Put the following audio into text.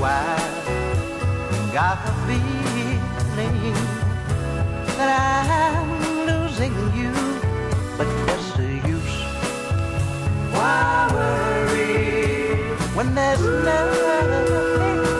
while and got the feeling that I'm losing you, but what's the use? Why worry when there's nothing?